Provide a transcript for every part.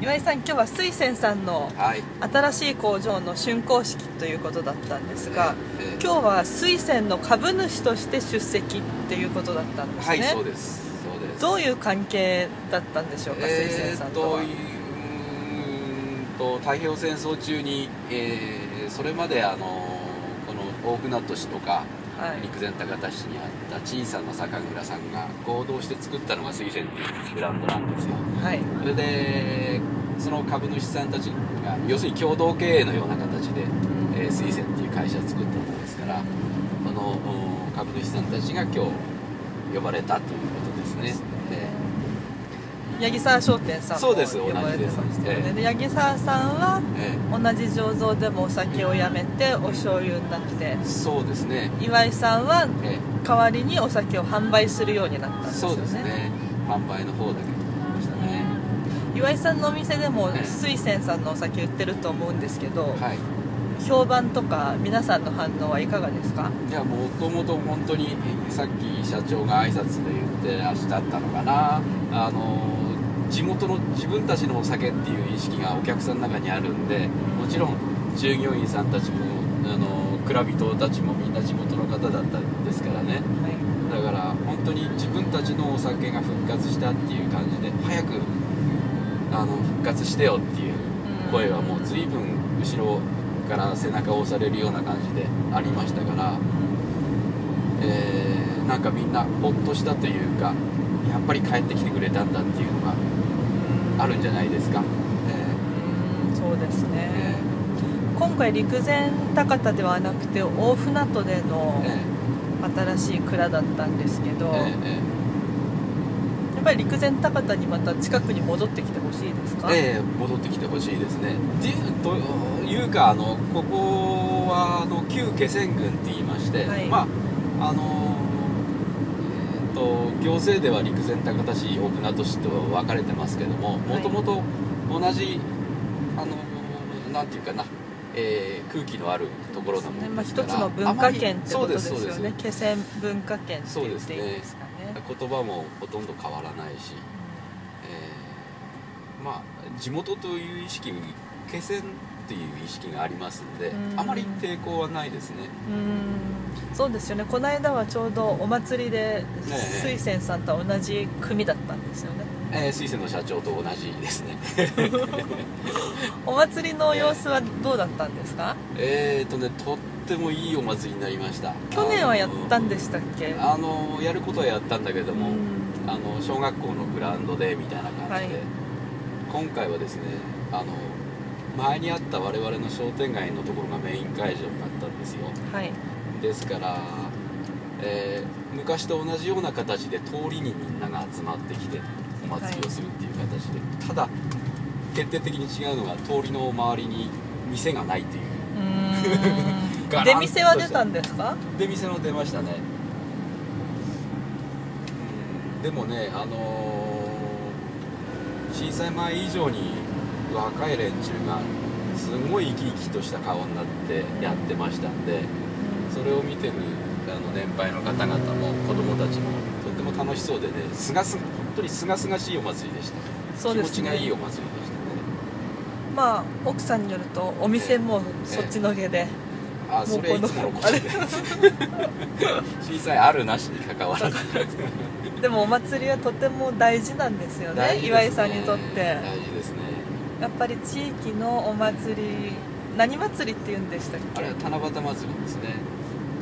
岩井さん今日は水仙さんのはい。新しい工場の竣工式ということだったんですが、ええええ。今日は水仙の株主として出席っていうことだったんですね、はいそうです。そうです。どういう関係だったんでしょうか、水仙さんとは？と太平洋戦争中に、えーそれまであのこの大船渡市とかはい。陸前高田市にあった小さな酒蔵さんが合同して作ったのが水仙っていうブランドなんですよ。はい。それでその株主さんたちが要するに共同経営のような形で、えー水仙っていう会社を作ったものですからそのお株主さんたちが今日呼ばれたということですね、え八木沢商店さんもそうです同じです。ね。で八木沢さんは同じ醸造でもお酒をやめてお醤油になって。ーそうですね、岩井さんはえ代わりにお酒を販売するようになったんーですよね。そうですね。販売の方だけ。ね岩井さんのお店でもええ。水仙さんのお酒売ってると思うんですけど、はい。評判とか皆さんの反応はいかがですか？いやもともと本当にさっき社長が挨拶で言ってらっしゃったのかな。あの地元の自分たちのお酒っていう意識がお客さんの中にあるんでもちろん従業員さんたちもあの蔵人たちもみんな地元の方だったんですからね。はい。だから本当に自分たちのお酒が復活したっていう感じで早くあの復活してよっていう声はもう随分後ろから背中を押されるような感じでありましたから、えーなんかみんなほっとしたというかやっぱり帰ってきてくれたんだっていうのがあるんじゃないですか、うんそうですえね今回陸前高田ではなくて大船渡でのーえ。新しい蔵だったんですけど、ーえやーえっぱり陸前高田にまた近くに戻ってきてほしいですか、ーえー戻ってきてほしいですね。っていうというかあのここはあの旧気仙郡って言いまして、はい。まああのえーと行政では陸前高田市大船渡市と分かれてますけどももともと同じあのなんていうかな、えー空気のあるところのもねまあ、のですから一つの文化圏ってことですよね。気仙文化圏って言っていいですかね。言葉もほとんど変わらないし、えーまあ地元という意識気仙っていう意識がありますんでうん。あまり抵抗はないですね。うんそうですよね。この間はちょうどお祭りでえ。水仙さんと同じ組だったんですよね。えー水仙の社長と同じですね。お祭りの様子はどうだったんですか？えーとねとってもいいお祭りになりました。去年はやったんでしたっけ？あのやることはやったんだけども、うん。あの小学校のグラウンドでみたいな感じで、はい。今回はですねあの前にあった我々の商店街のところがメイン会場になったんですよ。はいですから、えー昔と同じような形で通りにみんなが集まってきてお祭りをするっていう形で、ただ決定的に違うのが通りの周りに店がないという。出店は出たんですか？出店の出ましたね。うん。でもねあのー震災前以上に若い連中がすごい生き生きとした顔になってやってましたんでそれを見てるあの年配の方々も子供たちもとっても楽しそうでねすがす本当にすがすがしいお祭りでした。そうですね。気持ちがいいお祭りでしたね。まあ奥さんによるとお店もそっちのけで、あそれいつものことで。震災 あるなしに関わらず。でもお祭りはとても大事なんですよねね。岩井さんにとって。大事ですね。やっぱり地域のお祭り何祭りって言うんでしたっけ？あれは七夕祭りですね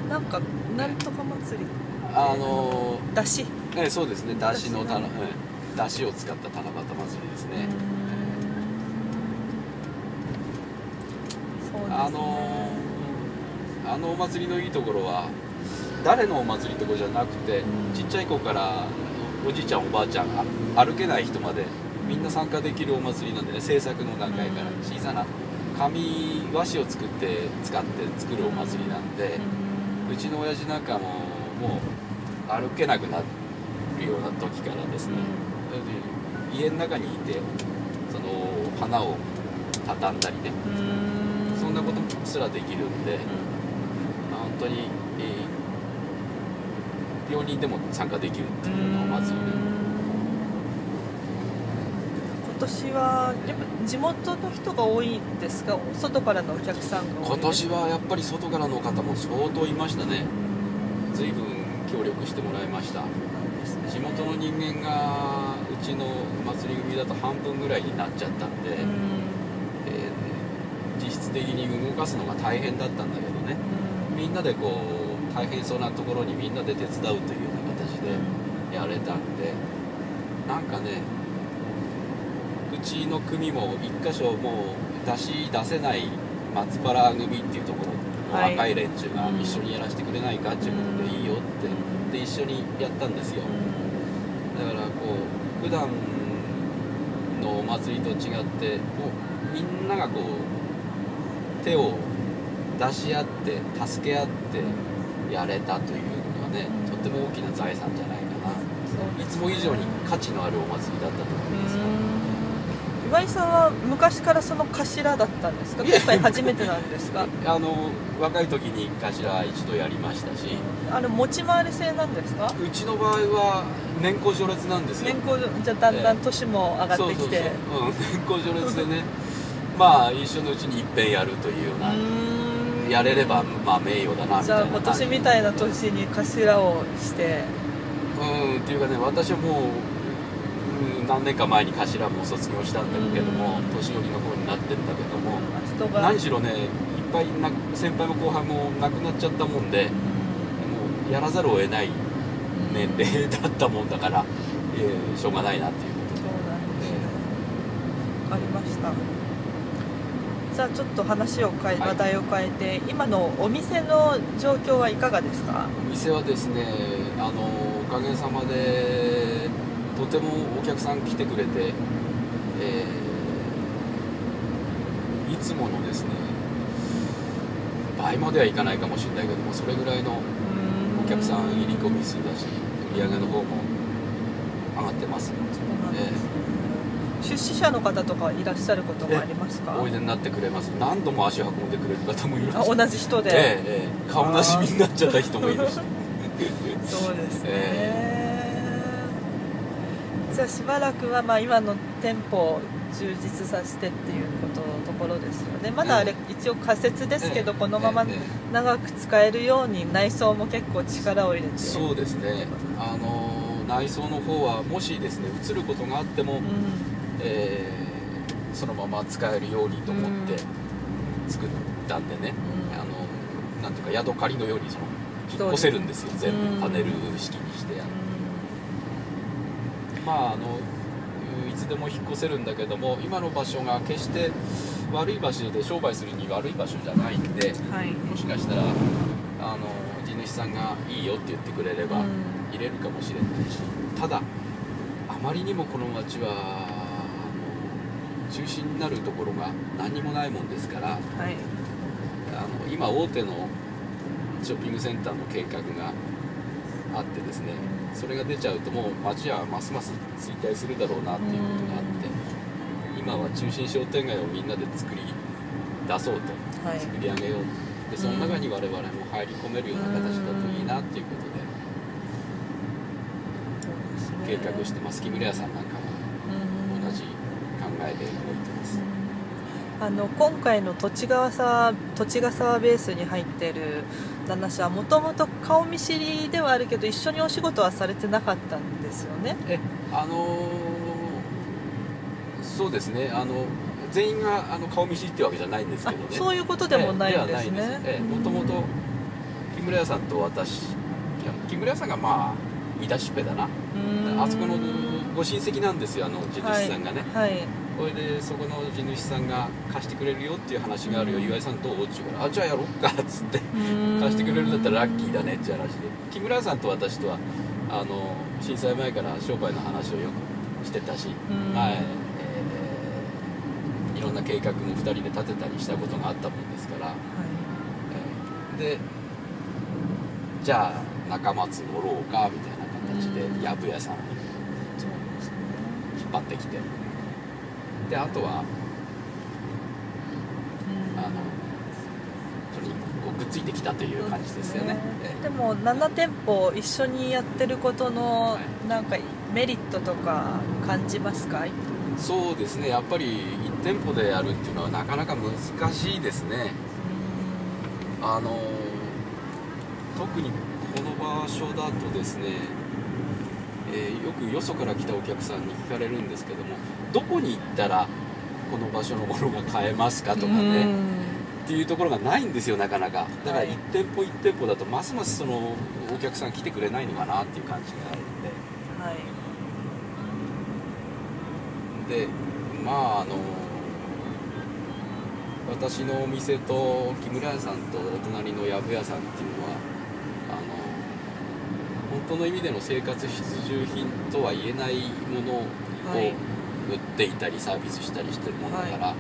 なんかなんとか祭り。あのだし。ーえそうですね。だしのただしのうんだしを使った七夕祭りですね。あのーあのお祭りのいいところは誰のお祭りとかじゃなくてうん。ちっちゃい子からおじいちゃんおばあちゃんあ歩けない人までみんな参加できるお祭りなんでね制作の段階からうん。小さな紙和紙を作って使って作るお祭りなんでうんうちの親父なんかももう歩けなくなるような時からですねそれで家の中にいてその花を畳んだりねうん。そんなことすらできるんでうん。本当に、えー病人でも参加できるっていうのがお祭りで今年はやっぱ地元の人が多いんですか？外からのお客さんが今年はやっぱり外からの方も相当いましたね。随分協力してもらいました。地元の人間がうちの祭り組だと半分ぐらいになっちゃったんで、うん。えー実質的に動かすのが大変だったんだけどね。みんなでこう大変そうなところにみんなで手伝うというような形でやれたんでなんかねうちの組も一箇所もう出し出せない松原組っていうところ。のはい。若い連中が一緒にやらせてくれないかっていうことでいいよって。うん。で一緒にやったんですよ。だからこう普段のお祭りと違ってこうみんながこう手を出し合って助け合ってやれたというのがねとっても大きな財産じゃないかな。いつも以上に価値のあるお祭りだったと思いますよ岩井さんは昔からその頭だったんですか？今回初めてなんですか？あの若い時に頭一度やりましたし。あれ持ち回り制なんですか？うちの場合は年功序列なんですよ。年功じゃあだんだん年も上がってきて。そうそうそう、うん、年功序列でね。まあ一緒のうちにいっぺんやるというような、やれればまあ名誉だなみじ。ゃあ今年みたいな年に頭をして。うんっていうかね私はもう、うん、何年か前に頭も卒業したんだけどもうん年寄りの方になってんだけども何しろねいっぱいな先輩も後輩も亡くなっちゃったもんでもうやらざるを得ない年齢だったもんだから、えーしょうがないなっていうこと。で、なんですねわかりました。じゃあちょっと話を変えはい。話題を変えて、今のお店の状況はいかがですか？お店はですねあのおかげさまでとてもお客さん来てくれて、えーいつものですね倍まではいかないかもしれないけどもそれぐらいのお客さん入り込み数だし売り上げの方も上がってます、ね。え出資者の方とかいらっしゃることもありますか？ーおいでになってくれます。何度も足運んでくれる方もいるしあ同じ人で、ええええ。顔なじみになっちゃった人もいるし。そうですね、えじゃあしばらくはまあ今の店舗を充実させてっていうことところですよね。まだあれ一応仮説ですけど、ええこのままええ長く使えるように内装も結構力を入れて。そうですね。あの内装の方はもしですね映ることがあっても、うん。えーそのまま使えるようにと思って作ったんでね、うん。あのなんていうか宿借りのようにその引っ越せるんですよ。全うん。部パネル式にしてまああのいつでも引っ越せるんだけども今の場所が決して悪い場所で商売するに悪い場所じゃないんでうんはい。もしかしたらあの地主さんがいいよって言ってくれれば、うん。入れるかもしれないしただあまりにもこの町は中心になるところが何にもないもんですからはい。あの今大手のショッピングセンターの計画があってですねそれが出ちゃうともう町はますます衰退するだろうなっていうことがあって今は中心商店街をみんなで作り出そうとはい。作り上げよう。でその中に我々も入り込めるような形だといいなっていうことで計画してます。木村屋さんなんかもうん同じ考えで動いてます。あの今回の土地川沢土地ヶ沢ベースに入ってる旦那氏はもともと顔見知りではあるけど一緒にお仕事はされてなかったんですよね。えあのーそうですね。あの全員があの顔見知りってわけじゃないんですあけどね。そういうことでもないんですね。もともと木村屋さんと私いや木村屋さんがまあ言い出しっぺだな。うん。あそこのご親戚なんですよあの地主さんがね、はいそれでそこの地主さんが貸してくれるよっていう話があるよ、岩井さんどうって言うからあじゃあやろっかっつって貸してくれるんだったらラッキーだねっていう話で。木村さんと私とはあの震災前から商売の話をよくしてたし、うん。はい。えーいろんな計画も2人で立てたりしたことがあったもんですから、はえーでじゃあ中松乗ろうかみたいな形でうん。やぶ屋さんにいそうですね引っ張ってきて。であとはうん。あのそれにこうくっついてきたという感じですよね。ええ。でも7店舗一緒にやってることのはい。なんかメリットとか感じますか？そうですね。やっぱり1店舗でやるっていうのはなかなか難しいですね。あの特にこの場所だとですね、えーよくよそから来たお客さんに聞かれるんですけどもどこに行ったらこの場所のものが買えますかとかね、っていうところがないんですよなかなか。だからはい1店舗1店舗だとますますそのお客さん来てくれないのかなっていう感じがあるんで。はい。でまああの私のお店と木村屋さんとお隣の藪屋さんっていうのは当の意味での生活必需品とは言えないものをはい。売っていたりサービスしたりしてるものだから、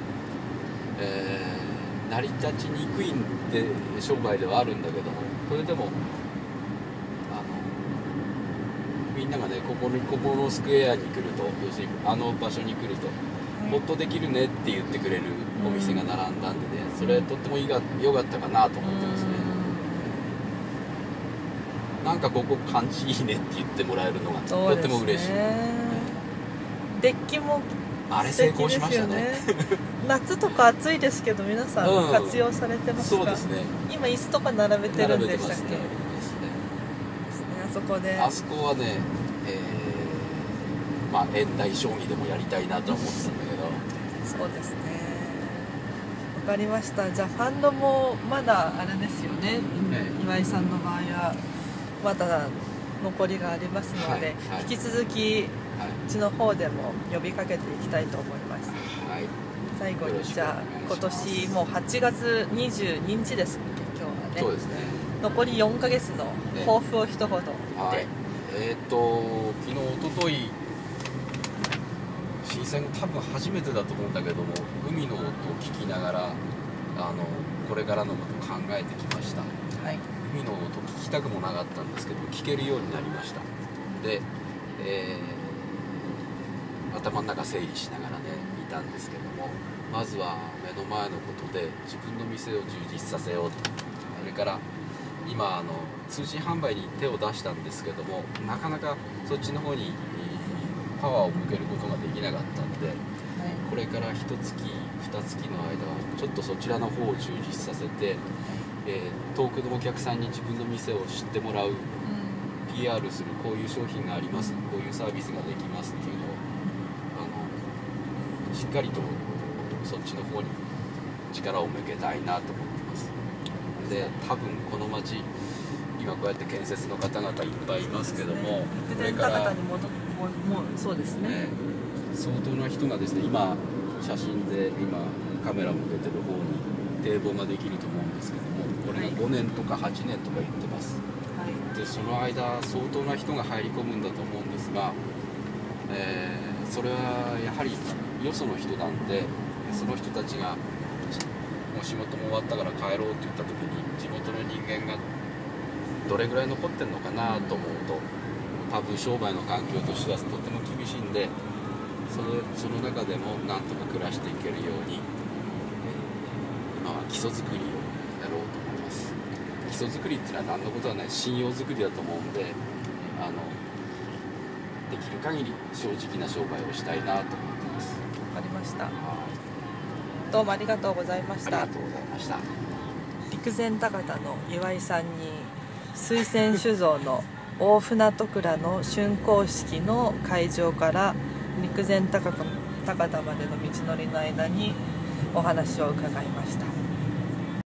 えー成り立ちにくいんで商売ではあるんだけどもそれでもあのみんながねここにここのスクエアに来ると要するにあの場所に来るとホッとできるねって言ってくれるお店が並んだんでねそれとってもいいが良かったかなと思ってますねなんかここ感じいいねって言ってもらえるのがとっても嬉しい、デッキもあれ成功しましたね。夏とか暑いですけど皆さんうん。活用されてますか、そうですね。今椅子とか並べてるんでしたっけね。あそこで。あそこはね、えーまあ遠大将棋でもやりたいなとは思ってたんだけど。そうですね。わかりました。じゃあファンドもまだあれですよね、え岩井さんの場合はまだ残りがありますので、はいはい。引き続きはうちの方でも呼びかけていきたいと思います。い、はい、最後にじゃあ今年もう8月22日です今日はね。そうですね。残り4ヶ月の抱負を一言。で、はい。えっ、と昨日一昨日震災後多分初めてだと思うんだけども海の音を聞きながらあのこれからのことを考えてきました。はい海の音聞きたくもなかったんですけど聞けるようになりました。で、えー頭の中整理しながらね見たんですけどもまずは目の前のことで自分の店を充実させようと。それから今あの通信販売に手を出したんですけどもなかなかそっちの方にえーパワーを向けることができなかったんでこれから1月2月の間はちょっとそちらの方を充実させて、えー遠くのお客さんに自分の店を知ってもらう PR するこういう商品がありますこういうサービスができますっていうのをあのしっかりとそっちの方に力を向けたいなと思ってます。で多分この町今こうやって建設の方々いっぱいいますけどもこれからもそうですね。ね、相当な人がですね今写真で今カメラ向けてる方に堤防ができると思うんですけどもこれがはい5年とか8年とか言ってます。はい。でその間相当な人が入り込むんだと思うんですが、えーそれはやはりよその人なんでその人たちがもう仕事も終わったから帰ろうって言った時に地元の人間がどれぐらい残ってんのかなと思うと多分商売の環境としてはとても厳しいんでそれその中でもなんとか暮らしていけるように、基礎作りをやろうと思います。基礎作りっていうのは何のことはない。信用作りだと思うんであのできる限り正直な商売をしたいなと思ってます。わかりました。はどうもありがとうございました。いありがとうございました。陸前高田の岩井さんに水仙酒造の大船渡倉の竣工式の会場から陸前高田までの道のりの間にお話を伺いました